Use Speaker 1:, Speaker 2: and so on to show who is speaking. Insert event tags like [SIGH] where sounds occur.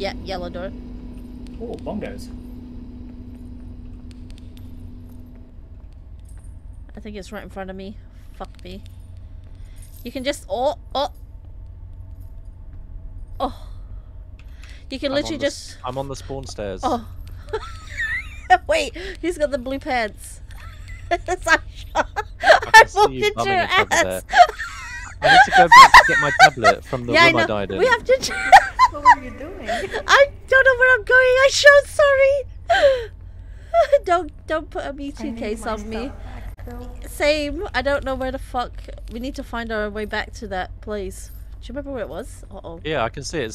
Speaker 1: Yeah, yellow door.
Speaker 2: Oh, bongos.
Speaker 1: I think it's right in front of me. Fuck me. You can just oh oh oh. You can
Speaker 3: I'm
Speaker 1: literally
Speaker 3: on the
Speaker 1: just
Speaker 3: I'm on the spawn stairs.
Speaker 1: oh. [LAUGHS] Wait, who's got the blue pants? [LAUGHS] Sasha. I,
Speaker 3: can see
Speaker 1: walked
Speaker 3: you
Speaker 1: into your ass.
Speaker 3: I need to go back to get my tablet from the
Speaker 1: yeah, I
Speaker 3: room
Speaker 1: know.
Speaker 3: I died in.
Speaker 1: We have to.
Speaker 4: What you doing? [LAUGHS]
Speaker 1: I don't know where I'm going. I'm so sorry. [LAUGHS] don't don't put a me
Speaker 4: I
Speaker 1: two
Speaker 4: need
Speaker 1: case on me.
Speaker 4: back.
Speaker 1: Same. I don't know where the fuck. We need to find our way back to that place. Do you remember where it was? Uh oh.
Speaker 3: Yeah, I can see it.